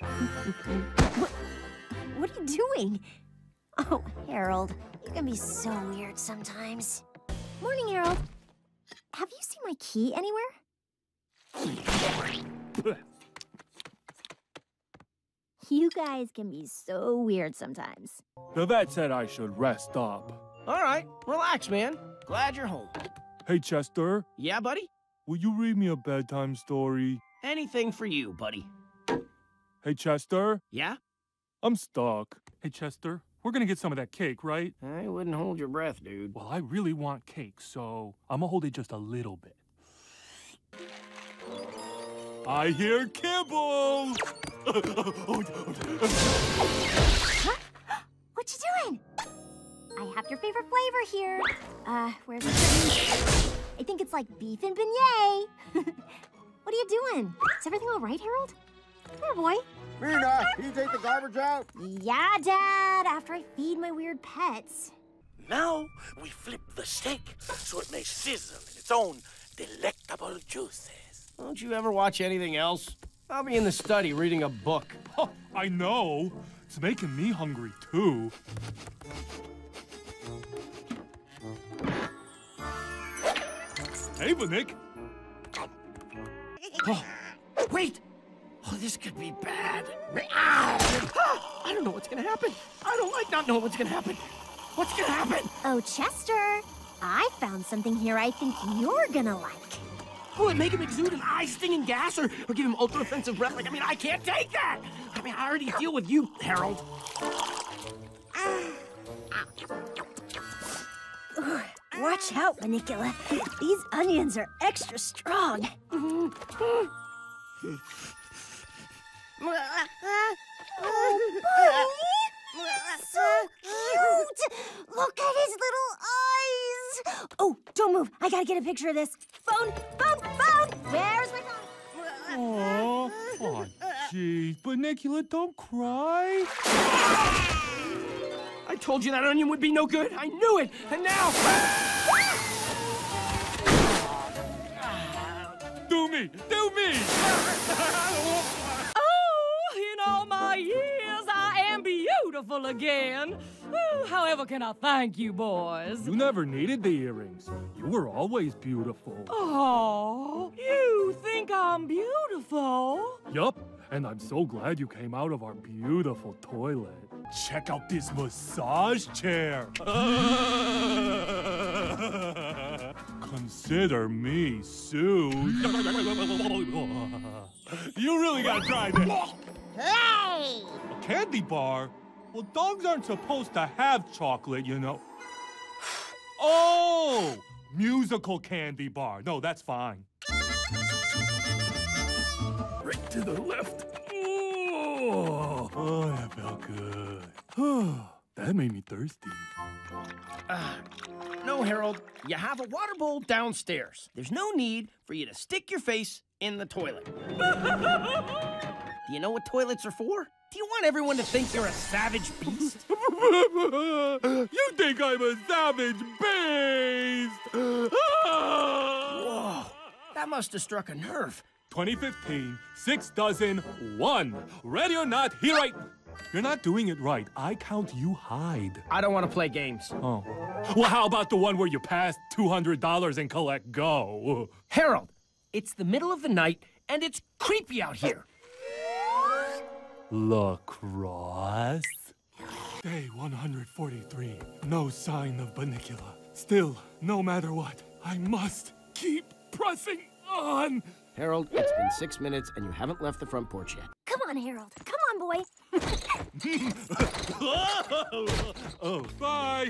what, what are you doing? Oh, Harold, you can be so weird sometimes. Morning, Harold. Have you seen my key anywhere? You guys can be so weird sometimes. The vet said I should rest up. All right, relax, man. Glad you're home. Hey, Chester, Yeah, buddy? will you read me a bedtime story? Anything for you, buddy. Hey, Chester, Yeah? I'm stuck. Hey, Chester, we're gonna get some of that cake, right? I wouldn't hold your breath, dude. Well, I really want cake, so I'm gonna hold it just a little bit. I hear kibble! What you doing? I have your favorite flavor here. Uh, where's the curtain? I think it's like beef and beignet. what are you doing? Is everything all right, Harold? Come here, boy. Mina, can you take the garbage out? Yeah, Dad, after I feed my weird pets. Now we flip the steak so it may sizzle in its own delectable juices. Don't you ever watch anything else? I'll be in the study reading a book. Oh, I know. It's making me hungry, too. Hey, Nick. Wait! This could be bad. Ah! I don't know what's gonna happen. I don't like not knowing what's gonna happen. What's gonna happen? Oh, Chester, I found something here I think you're gonna like. Will it make him exude an eye-stinging gas or, or give him ultra-offensive breath? Like, I mean, I can't take that! I mean, I already deal with you, Harold. Watch out, Bunnicula. These onions are extra strong. Oh, buddy! So cute! Look at his little eyes! Oh, don't move. I gotta get a picture of this. Phone, phone, phone! Where's my phone? Oh, oh, jeez. Bunnicula, don't cry. I told you that onion would be no good. I knew it. And now... Do me, do me. Beautiful again. Oh, however can I thank you, boys? You never needed the earrings. You were always beautiful. Oh, you think I'm beautiful? Yup, and I'm so glad you came out of our beautiful toilet. Check out this massage chair. Consider me sued. you really gotta try this. Hey! A candy bar? Well, dogs aren't supposed to have chocolate, you know. Oh! Musical candy bar. No, that's fine. Right to the left. Oh, oh that felt good. that made me thirsty. Uh, no, Harold. You have a water bowl downstairs. There's no need for you to stick your face in the toilet. Do you know what toilets are for? Do you want everyone to think you're a savage beast? you think I'm a savage beast? Whoa, that must have struck a nerve. 2015, six dozen, one. Ready or not, here I. You're not doing it right. I count you hide. I don't want to play games. Oh. Well, how about the one where you pass $200 and collect go? Harold, it's the middle of the night and it's creepy out here. Lacrosse? Day 143. No sign of Bunnicula. Still, no matter what, I must keep pressing on. Harold, it's been six minutes and you haven't left the front porch yet. Come on, Harold. Come on, boy. oh, bye.